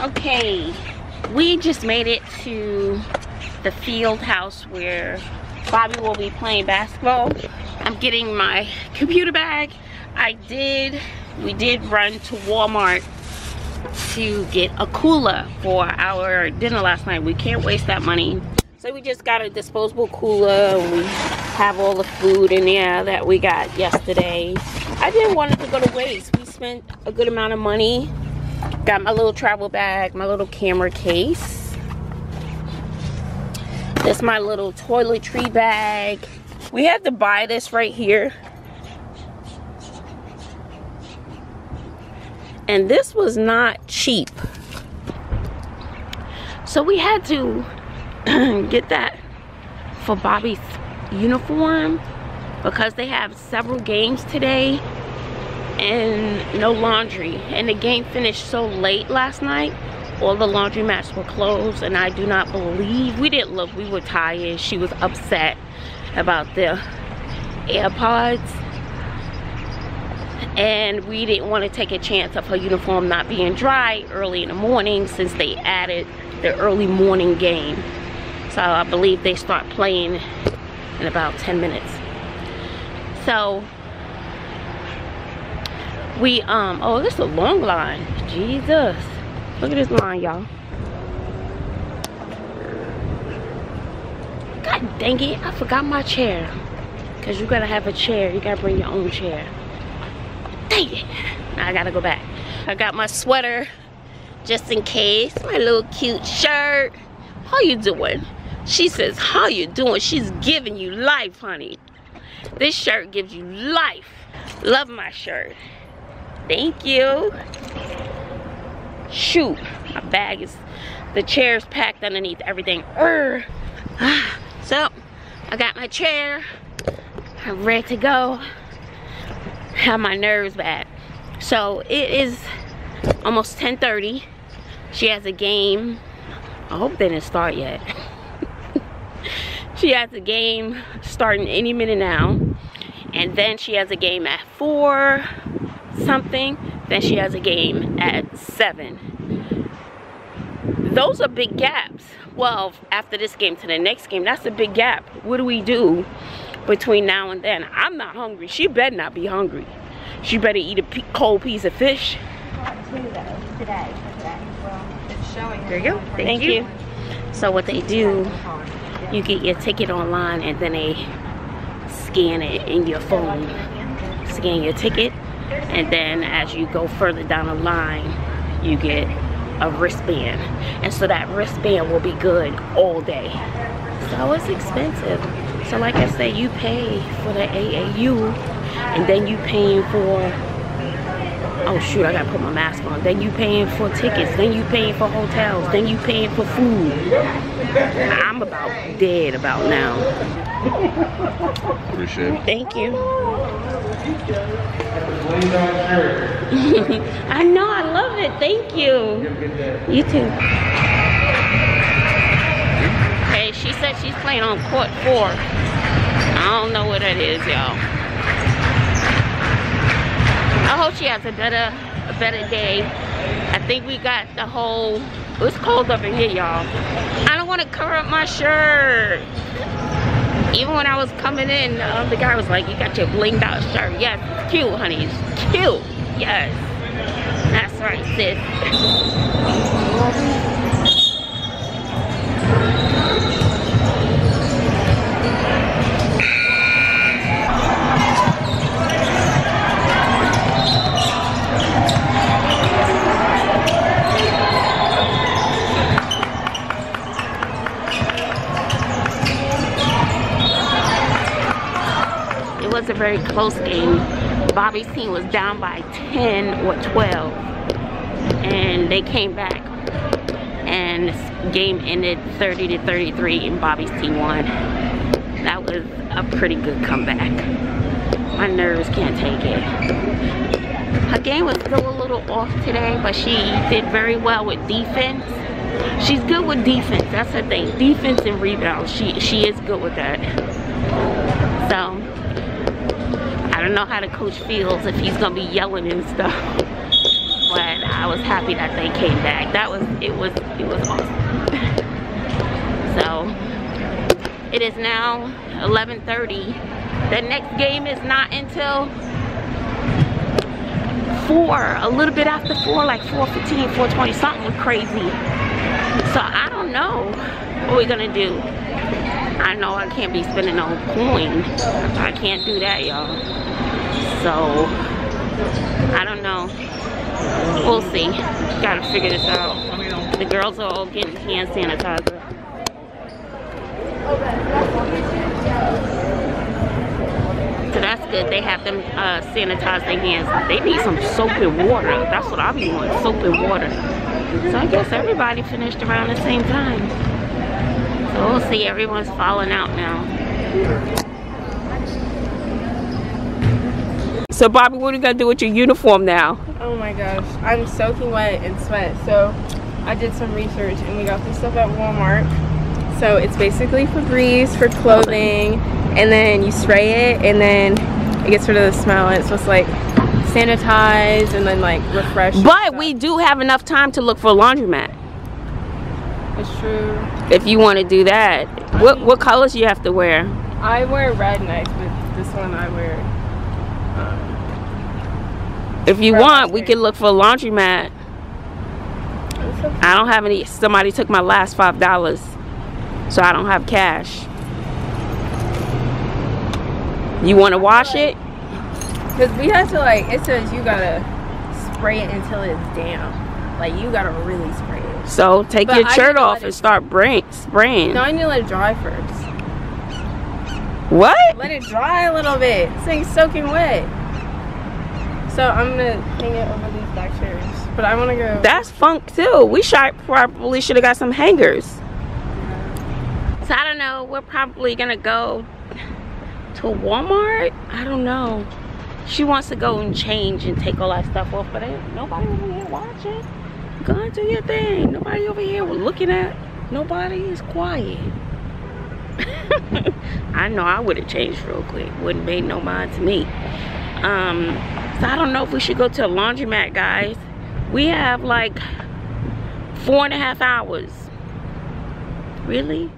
Okay, we just made it to the field house where Bobbi will be playing basketball. I'm getting my computer bag. I did, we did run to Walmart to get a cooler for our dinner last night. We can't waste that money. So we just got a disposable cooler. We have all the food in there that we got yesterday. I didn't want it to go to waste. We spent a good amount of money. Got my little travel bag, my little camera case. This my little toiletry bag. We had to buy this right here. And this was not cheap. So we had to get that for Bobbi's uniform because they have several games today and no laundry. And the game finished so late last night all the laundry mats were closed and I do not believe we didn't look we were tired. She was upset about the AirPods. And we didn't want to take a chance of her uniform not being dry early in the morning since they added the early morning game. So I believe they start playing in about 10 minutes so we um oh this is a long line. Jesus. Look at this line y'all. God dang it. I forgot my chair. Because you gotta have a chair. You gotta bring your own chair. Dang it. Now i gotta go back. I got my sweater just in case. My little cute shirt. How you doing? She says how you doing? She's giving you life honey this shirt gives you life love my shirt Thank you. Shoot, my bag is, the chair's packed underneath everything. Urgh. Ah, so, I got my chair. I'm ready to go. Have my nerves back. So, it is almost 10.30. She has a game. I hope they didn't start yet. she has a game starting any minute now. And then she has a game at 4 something, then she has a game at 7. Those are big gaps. Well, after this game to the next game, that's a big gap. What do we do between now and then? I'm not hungry. She better not be hungry. She better eat a cold piece of fish. There you go. Thank, Thank you. you. So what they do, you get your ticket online and then they scan it in your phone. Scan your ticket and then as you go further down the line you get a wristband. And so that wristband will be good all day. So it's expensive. So like I say you pay for the AAU and then you paying for oh shoot I gotta put my mask on then you paying for tickets then you paying for hotels then you paying for food I'm about dead about now appreciate it thank you I know, I love it. Thank you. You too. Hey, she said she's playing on court four. I don't know what it is, y'all. Hope she has a better, a better day. I think we got the whole. It's cold up in here, y'all. I don't want to cover up my shirt even when I was coming in, um, the guy was like, you got your blinged out shirt. Yes, it's cute, honey. It's cute. Yes. That's right, sis. Was a very close game. Bobbi's team was down by 10 or 12. And they came back. And this game ended 30 to 33 and Bobbi's team won. That was a pretty good comeback. My nerves can't take it. Her game was still a little off today, but she did very well with defense. She's good with defense. That's the thing. Defense and rebounds. She she is good with that. So Don't know how the coach feels if he's gonna be yelling and stuff. But I was happy that they came back. That was it was it was awesome. so it is now 11:30. The next game is not until four, a little bit after four, like 4:15, 4:20, something crazy. So I don't know what we're gonna do. I know I can't be spending no coin. I can't do that, y'all. So, I don't know. We'll see. Gotta figure this out. The girls are all getting hand sanitizer. So that's good. They have them uh, sanitize their hands. They need some soap and water. That's what I be wanting, soap and water. So I guess everybody finished around the same time. So we'll see, everyone's falling out now. So Bobbi, what are you gonna do with your uniform now? Oh my gosh, I'm soaking wet in sweat. So I did some research and we got this stuff at Walmart. So it's basically Febreze for clothing and then you spray it and then it gets rid of the smell and it's supposed to like sanitize and then like refresh. But we do have enough time to look for a laundromat. It's true. If you want to do that. What what colors you have to wear? I wear red nights, but this one I wear. If you want, we can look for a laundromat. I don't have any. Somebody took my last five dollars, so I don't have cash. You want to wash it? Cause we have to like. It says you gotta spray it until it's damp. Like you gotta really spray it. So take but your shirt off and start brain, spraying. No, I need to let it dry first. What? Let it dry a little bit. This thing's soaking wet. So I'm gonna hang it over these black chairs. But I wanna go. That's funk too. We should probably should have got some hangers. So I don't know. We're probably gonna go to Walmart. I don't know. She wants to go and change and take all that stuff off, but ain't nobody over here watching. Go do your thing. Nobody over here looking at. Nobody is quiet. I know I would have changed real quick. Wouldn't made no mind to me. Um, so I don't know if we should go to a laundromat, guys. We have like four and a half hours. Really?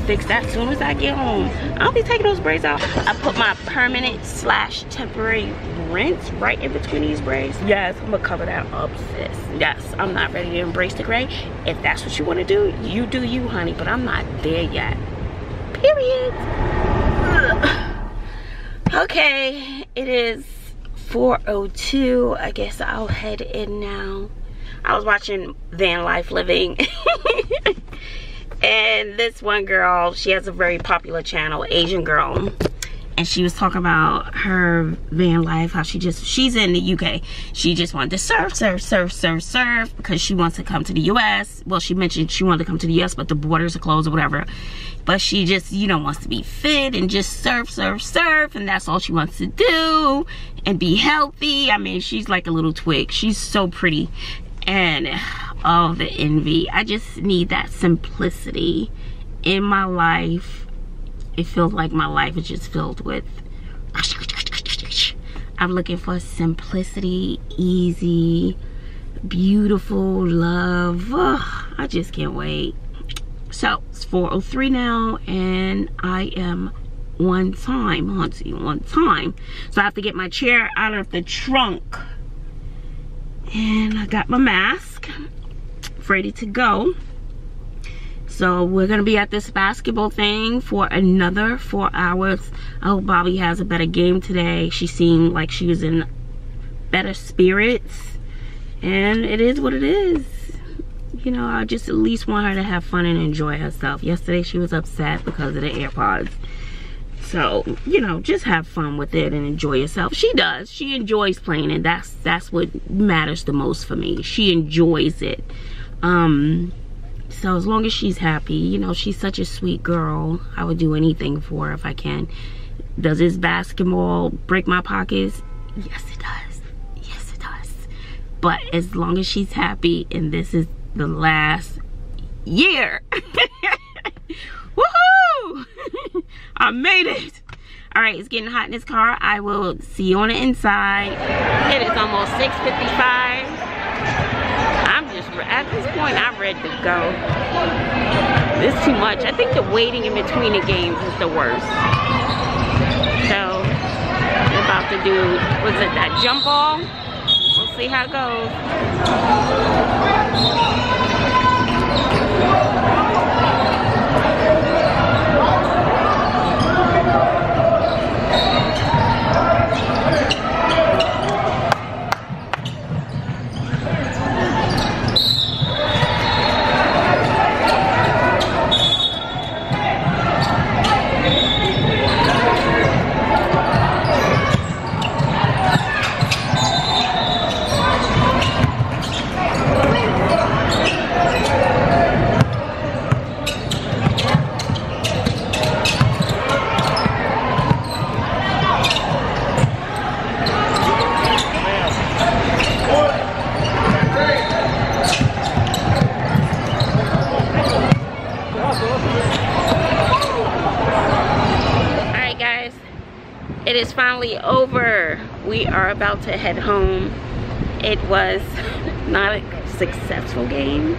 Fix that as soon as I get home. I'll be taking those braids out. I put my permanent slash temporary rinse right in between these braids yes i'm gonna cover that up sis. Yes i'm not ready to embrace the gray. If that's what you want to do you do you honey but i'm not there yet. Period. Okay it is 402 i guess i'll head in now. I was watching van life living. And this one girl she has a very popular channel asian girl and she was talking about her van life how she just she's in the uk she just wanted to surf surf surf surf surf because she wants to come to the us well she mentioned she wanted to come to the us but the borders are closed or whatever. But she just you know wants to be fit and just surf surf surf and that's all she wants to do and be healthy. I mean she's like a little twig. She's so pretty. And all the envy. I just need that simplicity in my life it feels like my life is just filled with I'm looking for simplicity, easy, beautiful love. Oh, I just can't wait. So it's 4.03 now and I am one time, let's one time. So I have to get my chair out of the trunk. And I got my mask ready to go. So we're gonna be at this basketball thing for another four hours. I hope Bobbi has a better game today. She seemed like she was in better spirits. And it is what it is. You know, I just at least want her to have fun and enjoy herself. Yesterday she was upset because of the AirPods. So, you know, just have fun with it and enjoy yourself. She does. She enjoys playing and that's that's what matters the most for me. She enjoys it. Um so as long as she's happy you know she's such a sweet girl. I would do anything for her if i can. Does this basketball break my pockets? Yes it does. Yes it does. But as long as she's happy and this is the last year woohoo! I made it. All right it's getting hot in this car. I will see you on the inside. It is almost 6:55 at this point, I'm ready to go. It's too much. I think the waiting in between the games is the worst. So, we're about to do, was it that jump ball? We'll see how it goes. Finally over. We are about to head home. It was not a successful game,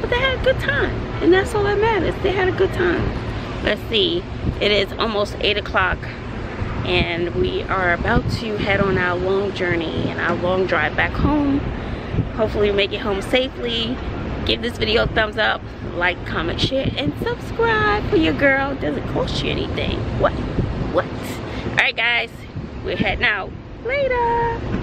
but they had a good time. And that's all that matters. They had a good time. Let's see. It is almost 8 o'clock and we are about to head on our long journey and our long drive back home. Hopefully we make it home safely. Give this video a thumbs up, like, comment, share, and subscribe for your girl. Doesn't cost you anything. What? What? All right, guys, we're heading out. Later.